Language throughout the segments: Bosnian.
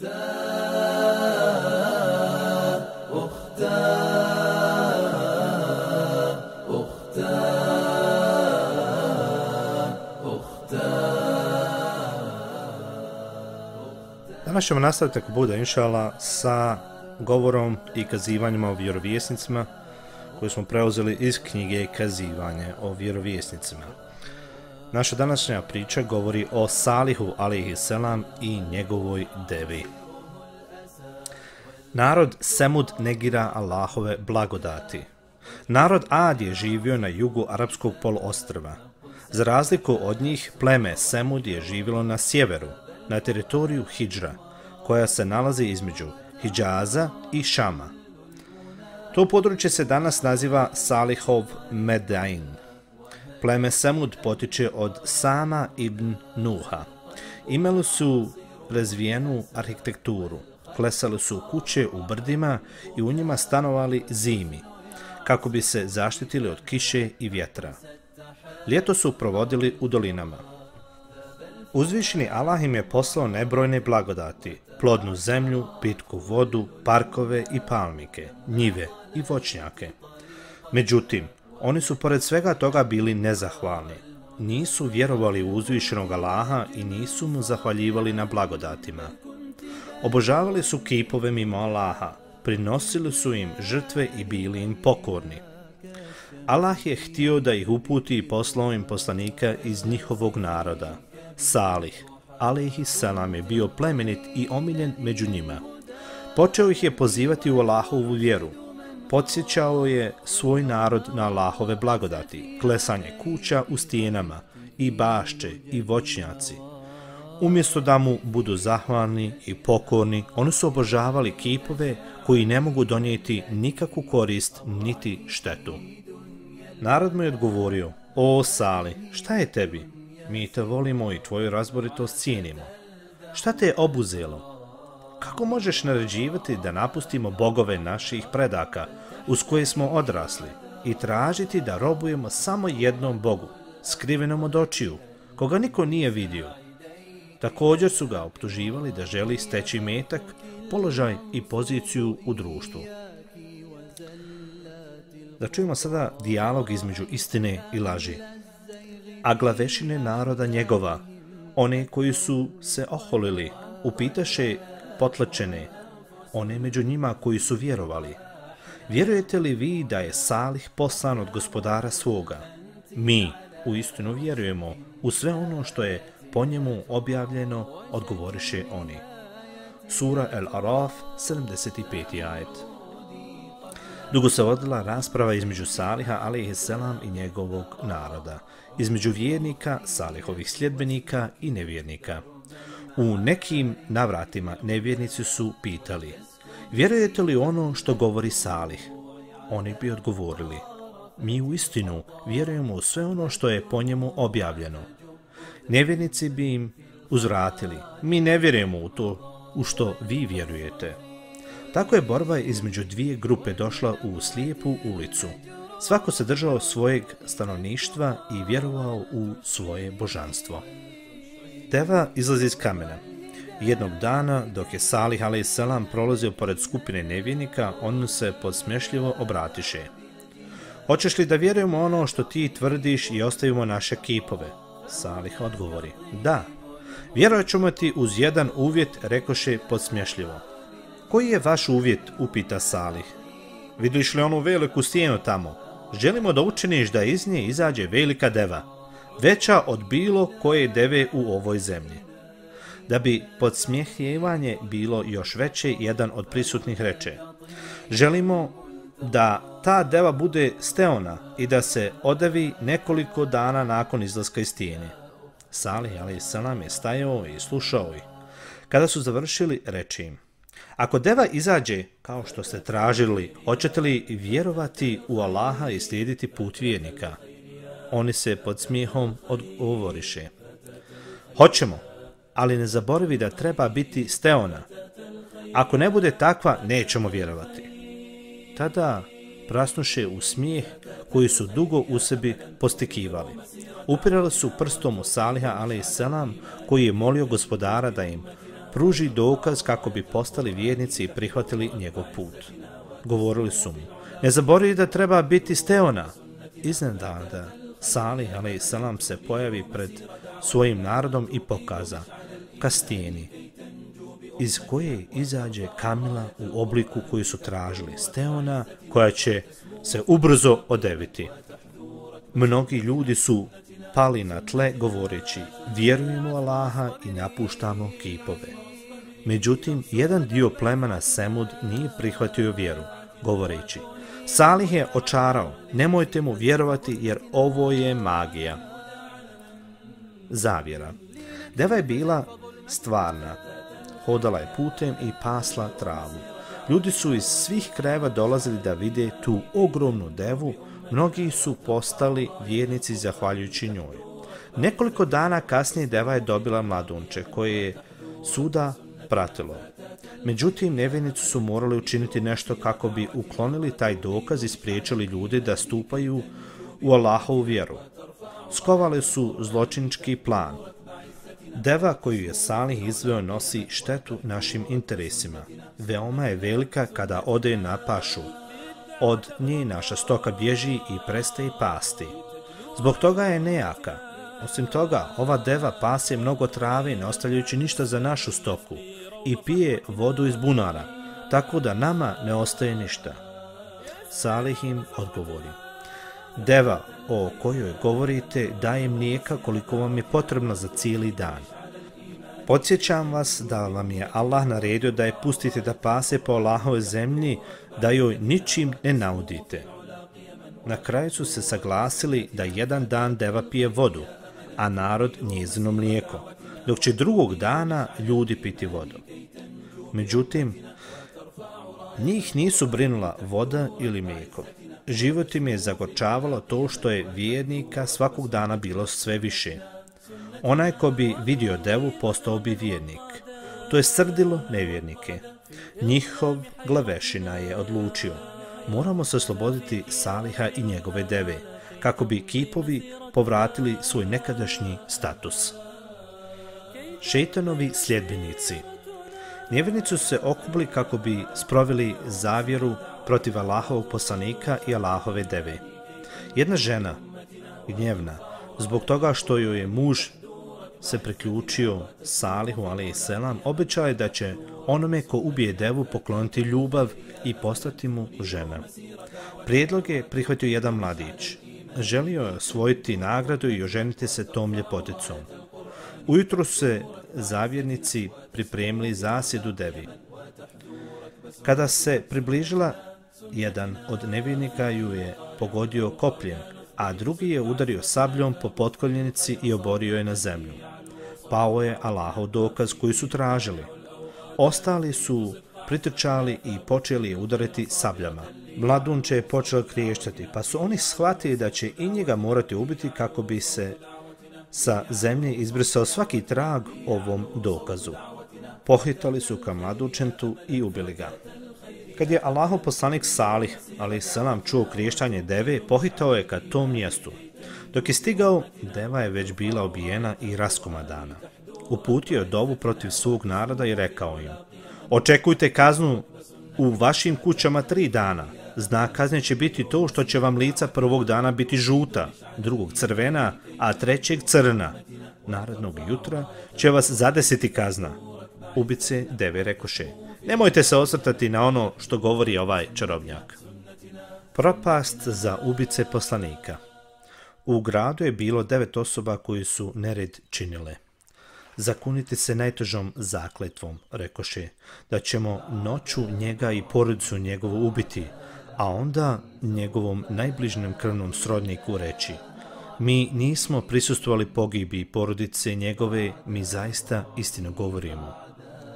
Danas ćemo nastaviti ako bude inšala sa govorom i kazivanjima o vjerovjesnicima koje smo preuzeli iz knjige Kazivanje o vjerovjesnicima. Naša današnja priča govori o Salihu selam i njegovoj devi. Narod Semud negira Allahove blagodati. Narod Ad je živio na jugu arapskog poluostrva. Za razliku od njih, pleme Semud je živilo na sjeveru, na teritoriju Hidžra, koja se nalazi između Hidžaza i Šama. To područje se danas naziva Salihov Medain. Pleme Samud potiče od Sama ibn Nuha. Imali su razvijenu arhitekturu, klesali su kuće u brdima i u njima stanovali zimi, kako bi se zaštitili od kiše i vjetra. Ljeto su provodili u dolinama. Uzvišeni Allah im je poslao nebrojne blagodati, plodnu zemlju, pitku vodu, parkove i palmike, njive i voćnjake. Međutim, oni su pored svega toga bili nezahvalni. Nisu vjerovali u uzvišenog Allaha i nisu mu zahvaljivali na blagodatima. Obožavali su kipove mimo Allaha, prinosili su im žrtve i bili im pokorni. Allah je htio da ih uputi i poslao im poslanika iz njihovog naroda, Salih, alaihi salam je bio plemenit i omiljen među njima. Počeo ih je pozivati u Allahovu vjeru. Podsjećao je svoj narod na Allahove blagodati, klesanje kuća u stijenama, i bašče i voćnjaci. Umjesto da mu budu zahvalni i pokorni, oni su obožavali kipove koji ne mogu donijeti nikakvu korist niti štetu. Narod mu je odgovorio, o Sali, šta je tebi? Mi te volimo i tvoju razboritost cijenimo. Šta te je obuzelo? Kako možeš naređivati da napustimo bogove naših predaka uz koje smo odrasli i tražiti da robujemo samo jednom bogu, skrivenom od očiju, koga niko nije vidio? Također su ga optuživali da želi steći metak, položaj i poziciju u društvu. Da čujemo sada dijalog između istine i laži a glavešine naroda njegova, one koji su se oholili, upitaše potlačene, one među njima koji su vjerovali. Vjerujete li vi da je Salih poslan od gospodara svoga? Mi u istinu vjerujemo u sve ono što je po njemu objavljeno, odgovoriše oni. Sura El Araf, 75. ajet. Dugo se vodila rasprava između Saliha, ali i njegovog naroda, između vjernika, Salihovih sljedbenika i nevjernika. U nekim navratima nevjernici su pitali, vjerujete li ono što govori Salih? Oni bi odgovorili, mi u istinu vjerujemo u sve ono što je po njemu objavljeno. Nevjernici bi im uzvratili, mi ne vjerujemo u to u što vi vjerujete. Tako je borba između dvije grupe došla u slijepu ulicu. Svako se držao svojeg stanovništva i vjerovao u svoje božanstvo. Deva izlazi iz kamena. Jednog dana, dok je Salih a.s. prolazio pored skupine nevjenika, on se podsmješljivo obratiše. Hoćeš li da vjerujemo ono što ti tvrdiš i ostavimo naše kipove? Salih odgovori. Da. Vjerovat ćemo ti uz jedan uvjet, rekoše podsmješljivo. Koji je vaš uvjet, upita Salih. Vidiš li onu veliku stijenu tamo? Želimo da učiniš da iz nje izađe velika deva, veća od bilo koje deve u ovoj zemlji. Da bi podsmjehjevanje bilo još veće, jedan od prisutnih reče. Želimo da ta deva bude steona i da se odevi nekoliko dana nakon izlaska iz stijene. Salih, a.s. je stajao i slušao ih. Kada su završili, reči im. Ako deva izađe, kao što ste tražili, hoćete li vjerovati u Allaha i slijediti put vjernika? Oni se pod smijehom odgovoriše. Hoćemo, ali ne zaboravi da treba biti steona. Ako ne bude takva, nećemo vjerovati. Tada prasnuše u smijeh koji su dugo u sebi postikivali. Upirali su prstom u Saliha, a.s. selam, koji je molio gospodara da im pruži dokaz kako bi postali vjernici i prihvatili njegov put. Govorili su mu, ne zaboravi da treba biti steona. Iznenada, Salih, ali se pojavi pred svojim narodom i pokaza ka stijeni, iz koje izađe Kamila u obliku koju su tražili, steona koja će se ubrzo odeviti. Mnogi ljudi su pali na tle govoreći vjerujemo Allaha i napuštamo kipove. Međutim, jedan dio plemena Semud nije prihvatio vjeru, govoreći Salih je očarao, nemojte mu vjerovati jer ovo je magija. Zavjera. Deva je bila stvarna. Hodala je putem i pasla travu. Ljudi su iz svih krajeva dolazili da vide tu ogromnu devu, mnogi su postali vjernici zahvaljujući njoj. Nekoliko dana kasnije deva je dobila mladunče koje je suda pratilo. Međutim, nevjernici su morali učiniti nešto kako bi uklonili taj dokaz i spriječili ljude da stupaju u Allahovu vjeru. Skovali su zločinički plan. Deva koju je Salih izveo nosi štetu našim interesima. Veoma je velika kada ode na pašu. Od nje naša stoka bježi i prestaje pasti. Zbog toga je nejaka. Osim toga, ova deva pase mnogo trave ne ostavljajući ništa za našu stoku i pije vodu iz bunara, tako da nama ne ostaje ništa. Salih im odgovori. Deva o kojoj govorite daje mlijeka koliko vam je potrebno za cijeli dan. Podsjećam vas da vam je Allah naredio da je pustite da pase po Allahove zemlji, da joj ničim ne naudite. Na kraju su se saglasili da jedan dan deva pije vodu, a narod njezino mlijeko, dok će drugog dana ljudi piti vodu. Međutim, njih nisu brinula voda ili mlijeko. Život im je zagorčavalo to što je vjernika svakog dana bilo sve više. Onaj ko bi vidio devu postao bi vjernik. To je srdilo nevjernike. Njihov glavešina je odlučio. Moramo se osloboditi Saliha i njegove deve, kako bi kipovi povratili svoj nekadašnji status. Šetanovi sljedbenici Nevjernici su se okupili kako bi sproveli zavjeru protiv Allahovog poslanika i Allahove deve. Jedna žena, gnjevna, zbog toga što joj je muž se priključio Salihu a.s. obećao je da će onome ko ubije devu pokloniti ljubav i postati mu žena. Prijedlog je prihvatio jedan mladić. Želio je osvojiti nagradu i oženiti se tom ljepoticom. Ujutro se zavjernici pripremili zasjedu devi. Kada se približila, jedan od nevjernika ju je pogodio kopljem, a drugi je udario sabljom po potkoljenici i oborio je na zemlju. Pao je Allahov dokaz koji su tražili. Ostali su pritrčali i počeli je udariti sabljama. Mladunče je počeo kriještati, pa su oni shvatili da će i njega morati ubiti kako bi se sa zemlje izbrisao svaki trag ovom dokazu. Pohitali su ka mladučentu i ubili ga. Kad je Allaho poslanik Salih, ali selam, čuo kriješćanje deve, pohitao je ka tom mjestu. Dok je stigao, deva je već bila obijena i raskomadana. Uputio je dovu protiv svog naroda i rekao im, očekujte kaznu u vašim kućama tri dana, Znak kazne će biti to što će vam lica prvog dana biti žuta, drugog crvena, a trećeg crna. Narednog jutra će vas zadesiti kazna. Ubice deve rekoše, nemojte se osrtati na ono što govori ovaj čarobnjak. Propast za ubice poslanika U gradu je bilo devet osoba koji su nered činile. Zakunite se najtežom zakletvom, rekoše, da ćemo noću njega i porodicu njegovu ubiti, a onda njegovom najbližnem krvnom srodniku reći Mi nismo prisustovali pogibi porodice njegove, mi zaista istino govorimo.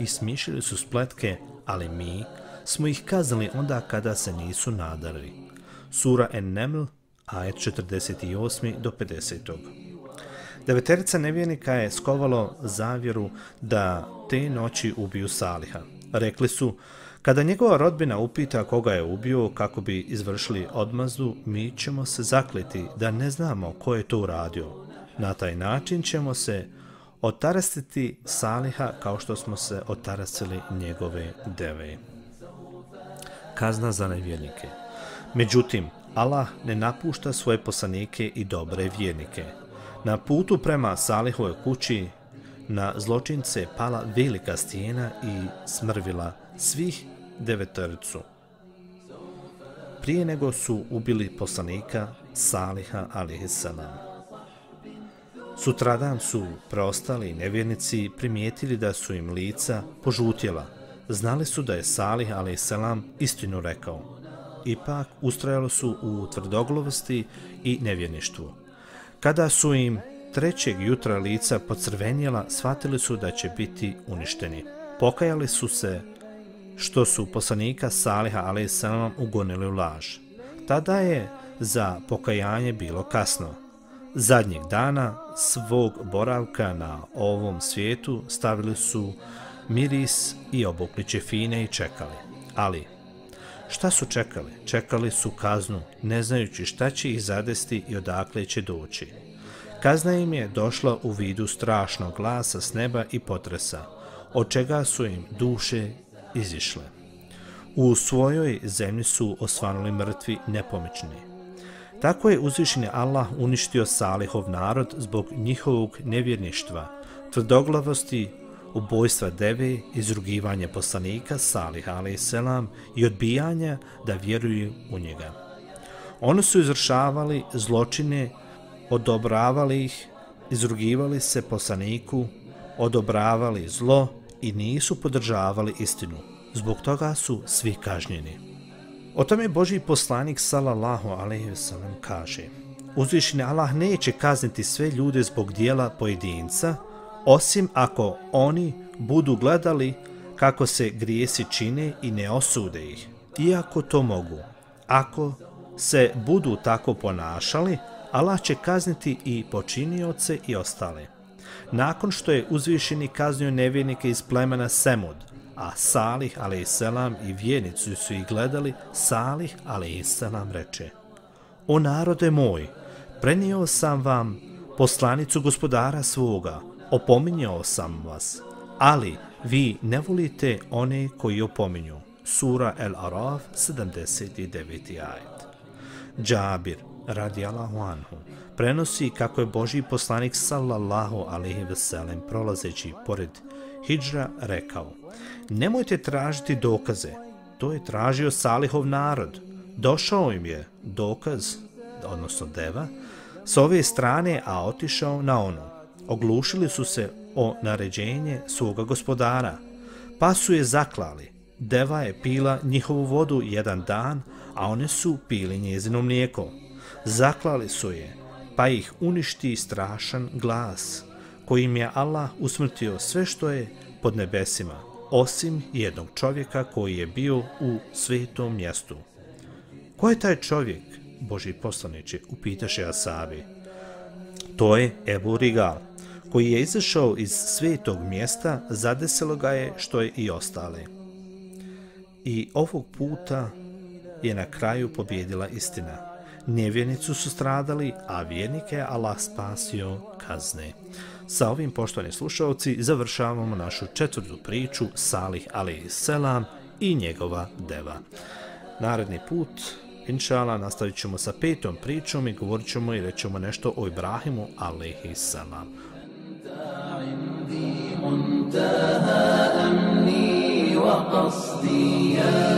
I smišili su spletke, ali mi smo ih kazali onda kada se nisu nadali. Sura En-Neml, ajet 48. do 50. Deveterica nevjenika je skovalo zavjeru da te noći ubiju Saliha. Rekli su, Kada njegova rodbina upita koga je ubio kako bi izvršili odmazdu, mi ćemo se zakleti da ne znamo ko je to uradio. Na taj način ćemo se otarastiti Saliha kao što smo se otarastili njegove deve. Kazna za nevjernike. Međutim, Allah ne napušta svoje poslanike i dobre vjernike. Na putu prema Salihovoj kući na zločince pala velika stijena i smrvila svih devetoricu. Prije nego su ubili poslanika Saliha alaihissalam. Sutradan su preostali nevjernici primijetili da su im lica požutjela. Znali su da je Salih alaihissalam istinu rekao. Ipak ustrajalo su u tvrdoglovosti i nevjerništvu. Kada su im trećeg jutra lica pocrvenjela, shvatili su da će biti uništeni. Pokajali su se što su poslanika Saliha a.s. ugonili u laž. Tada je za pokajanje bilo kasno. Zadnjeg dana svog boravka na ovom svijetu stavili su miris i obukli čefine i čekali. Ali, šta su čekali? Čekali su kaznu, ne znajući šta će ih zadesti i odakle će doći. Kazna im je došla u vidu strašnog glasa s neba i potresa, od čega su im duše izišle. U svojoj zemlji su osvanuli mrtvi nepomični. Tako je uzvišeni Allah uništio Salihov narod zbog njihovog nevjerništva, tvrdoglavosti, ubojstva deve, izrugivanja poslanika Salih a.s. i odbijanja da vjeruju u njega. Oni su izršavali zločine odobravali ih, izrugivali se poslaniku, odobravali zlo i nisu podržavali istinu. Zbog toga su svi kažnjeni. O tome Boži poslanik sallallahu alejhi ve kaže: Uzvišeni Allah neće kazniti sve ljude zbog dijela pojedinca, osim ako oni budu gledali kako se grijesi čine i ne osude ih. Iako to mogu, ako se budu tako ponašali, Allah će kazniti i počinioce i ostale. Nakon što je uzvišeni kaznio nevjernike iz plemena Semud, a Salih a.s. i vjernicu su ih gledali, Salih a.s. reče O narode moj, prenio sam vam poslanicu gospodara svoga, opominjao sam vas, ali vi ne volite one koji opominju. Sura El Araf 79. ajet. Džabir, radijalahu anhu, prenosi kako je Boži poslanik sallallahu alaihi veselem prolazeći pored Hidžra rekao Nemojte tražiti dokaze, to je tražio Salihov narod. Došao im je dokaz, odnosno deva, s ove strane, a otišao na onu. Oglušili su se o naređenje svoga gospodara, pa su je zaklali. Deva je pila njihovu vodu jedan dan, a one su pili njezino mlijeko zaklali su je, pa ih uništi strašan glas, kojim je Allah usmrtio sve što je pod nebesima, osim jednog čovjeka koji je bio u svetom mjestu. Ko je taj čovjek, Boži poslaniče, upitaše Asabi? To je Ebu Rigal, koji je izašao iz svetog mjesta, zadesilo ga je što je i ostale. I ovog puta je na kraju pobjedila istina nevjernicu su stradali, a vjernike Allah spasio kazne. Sa ovim, poštovani slušalci, završavamo našu četvrtu priču Salih alaih selam i njegova deva. Naredni put, inšala, nastavit ćemo sa petom pričom i govorit ćemo i rećemo nešto o Ibrahimu alaih selam. منتهى أمني وقصدي يا